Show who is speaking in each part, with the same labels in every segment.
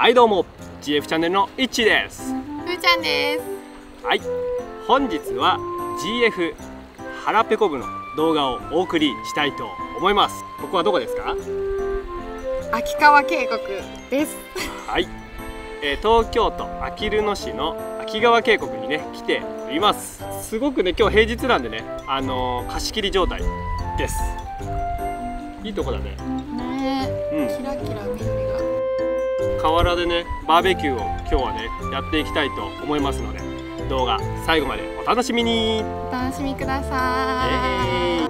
Speaker 1: はいどうも。GF チャンネルのいっちーです。
Speaker 2: ふーちゃんです。
Speaker 1: はい本日は GF 腹ペコ部の動画をお送りしたいと思います。ここはどこですか？
Speaker 2: 秋川渓谷です。
Speaker 1: はい、えー東京都あきる野市の秋川渓谷にね来ています。すごくね今日平日なんでねあのー貸し切り状態です。いいとこだね。
Speaker 2: ね
Speaker 1: うん。
Speaker 2: キラキラ緑が
Speaker 1: 河原でねバーベキューを今日はねやっていきたいと思いますので動画最後までお楽しみに。
Speaker 2: お楽しみくだ
Speaker 1: イ
Speaker 2: さ
Speaker 1: エー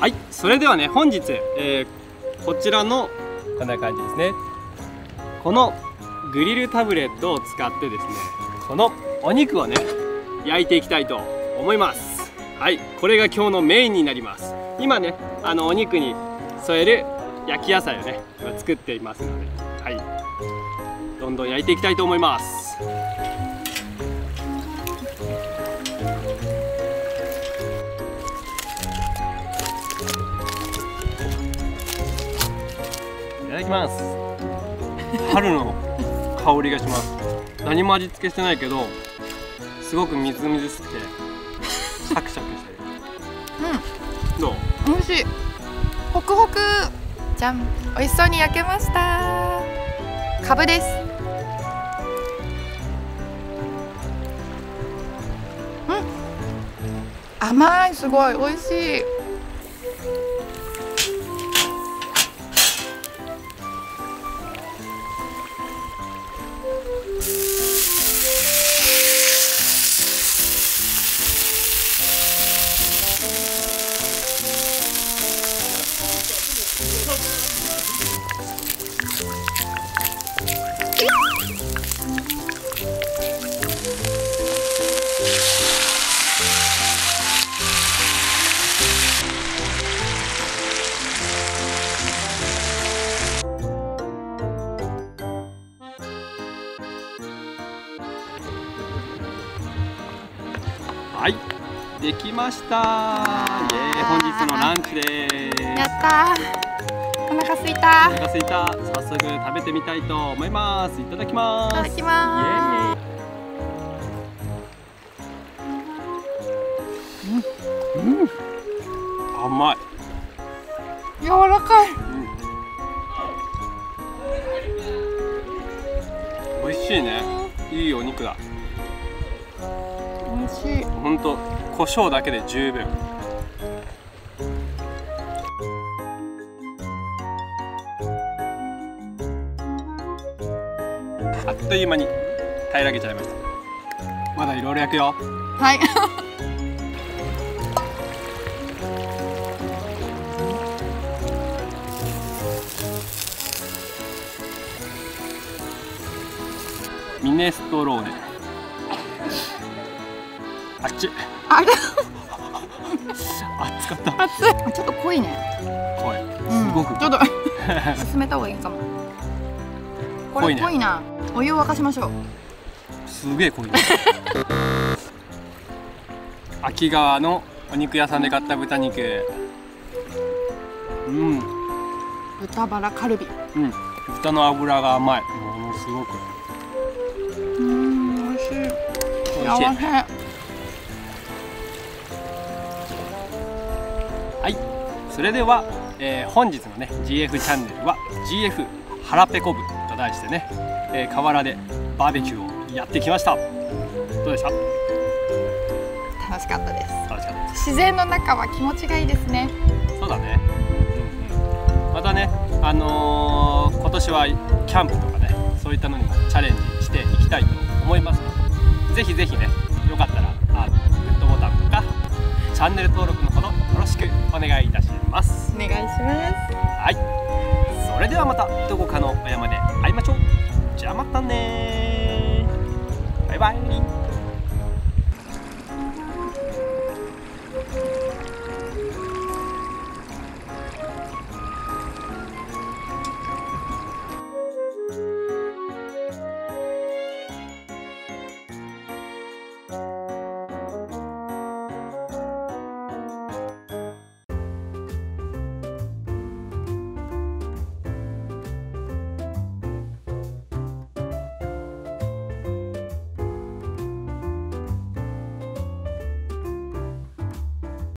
Speaker 1: はいそれではね本日、えーこちらのこんな感じですね。このグリルタブレットを使ってですねこのお肉をね焼いていきたいと思います。はいこれが今日のメインになります。今ねあのお肉に添える焼き野菜をね今作っていますのではいどんどん焼いていきたいと思いますだきます。春の香りがします。何も味付けしてないけどすごくみずみずしくてシャクシャクしてる。どう？
Speaker 2: い美味しい。ホクホクじゃん。美味しそうに焼けました。かぶです。うん。甘いすごい。美味しい
Speaker 1: はい。できました。イエ本日のランチです。
Speaker 2: やったー。お腹すいた。
Speaker 1: お腹すいた。早速食べてみたいと思います。いただきます。
Speaker 2: いただきま
Speaker 1: イエーイ。うん、うん、甘い。
Speaker 2: す柔らかい。
Speaker 1: 美味しいね。いいお肉だ
Speaker 2: 美味しい。
Speaker 1: ほんと胡椒だけで十分。あっという間に平らげちゃいました。まだいろいろ焼くよ。
Speaker 2: はい。
Speaker 1: ミネストローネあっち。
Speaker 2: あれ？
Speaker 1: 熱かった。
Speaker 2: 熱い。ちょっと濃いね。
Speaker 1: 怖い。
Speaker 2: うん。
Speaker 1: すごく。
Speaker 2: ちょっと 進めた方がいいかも。こ
Speaker 1: 濃いね。
Speaker 2: れ濃いな。お湯を沸かしましょう。
Speaker 1: すげえ濃いね。秋川のお肉屋さんで買った豚肉。うん。
Speaker 2: 豚バラカルビ。
Speaker 1: うん。豚の脂が甘い。ものすごく。
Speaker 2: うん美味しい。
Speaker 1: 美味しいはい。それでは、えー本日のね GF チャンネルは GF 腹ペコ部と題してね、えー河原でバーベキューをやってきました。どうでした？
Speaker 2: 楽しかったです。
Speaker 1: 楽しかった
Speaker 2: 自然の中は気持ちがいいですね。
Speaker 1: そうだね、うんうん、またねあのー今年はキャンプとかねそういったのにもチャレンジしていきたいと思いますのでぜひぜひねよかったらあのグッドボタンとかチャンネル登録願いいたします。
Speaker 2: お願いします。
Speaker 1: はい。それではまたどこかのお山で会いましょう。じゃあまたねバイバイ